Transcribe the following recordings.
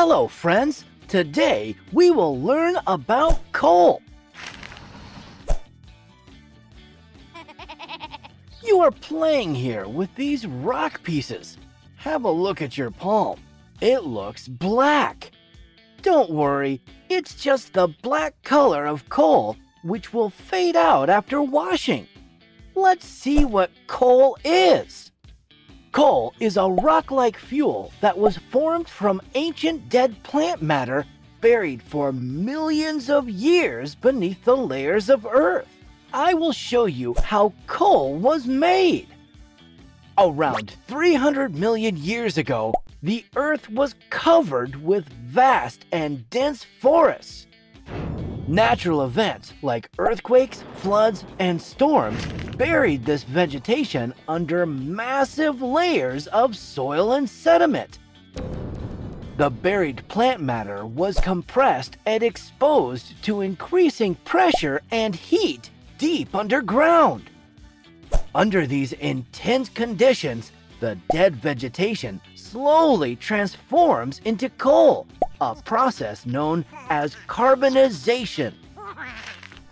Hello, friends. Today we will learn about coal. You are playing here with these rock pieces. Have a look at your palm. It looks black. Don't worry, it's just the black color of coal, which will fade out after washing. Let's see what coal is. Coal is a rock like fuel that was formed from ancient dead plant matter buried for millions of years beneath the layers of Earth. I will show you how coal was made. Around 300 million years ago, the Earth was covered with vast and dense forests. Natural events like earthquakes, floods, and storms buried this vegetation under massive layers of soil and sediment. The buried plant matter was compressed and exposed to increasing pressure and heat deep underground. Under these intense conditions, the dead vegetation slowly transforms into coal, a process known as carbonization.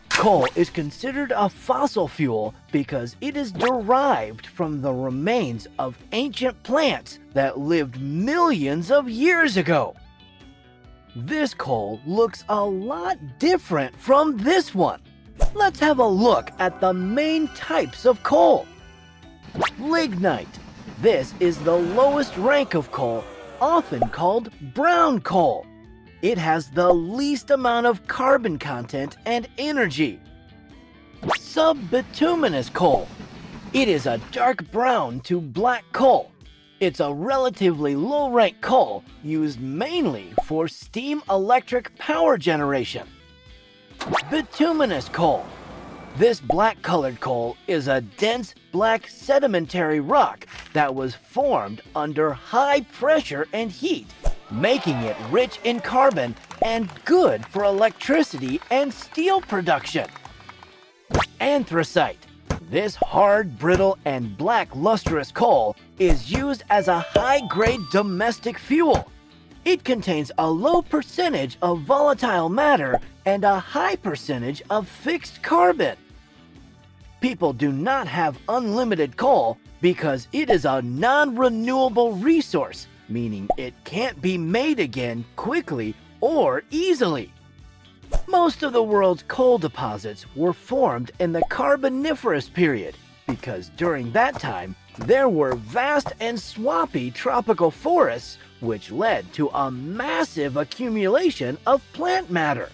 Coal is considered a fossil fuel because it is derived from the remains of ancient plants that lived millions of years ago. This coal looks a lot different from this one. Let's have a look at the main types of coal. Lignite. This is the lowest rank of coal, often called brown coal. It has the least amount of carbon content and energy. Subbituminous coal. It is a dark brown to black coal. It's a relatively low rank coal used mainly for steam electric power generation. Bituminous coal. This black colored coal is a dense black sedimentary rock that was formed under high pressure and heat, making it rich in carbon and good for electricity and steel production. Anthracite. This hard, brittle, and black lustrous coal is used as a high-grade domestic fuel. It contains a low percentage of volatile matter and a high percentage of fixed carbon. People do not have unlimited coal because it is a non-renewable resource, meaning it can't be made again quickly or easily. Most of the world's coal deposits were formed in the Carboniferous period because during that time there were vast and swampy tropical forests which led to a massive accumulation of plant matter.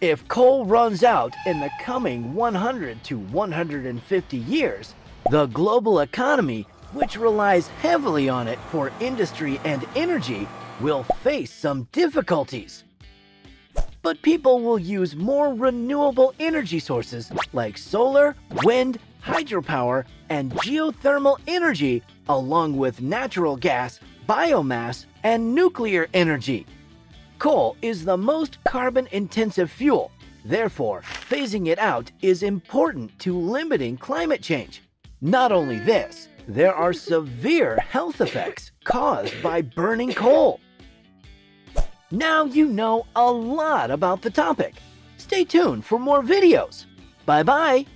If coal runs out in the coming 100 to 150 years, the global economy, which relies heavily on it for industry and energy, will face some difficulties. But people will use more renewable energy sources like solar, wind, hydropower, and geothermal energy, along with natural gas, biomass, and nuclear energy. Coal is the most carbon intensive fuel. Therefore, phasing it out is important to limiting climate change. Not only this, there are severe health effects caused by burning coal. Now you know a lot about the topic. Stay tuned for more videos. Bye bye.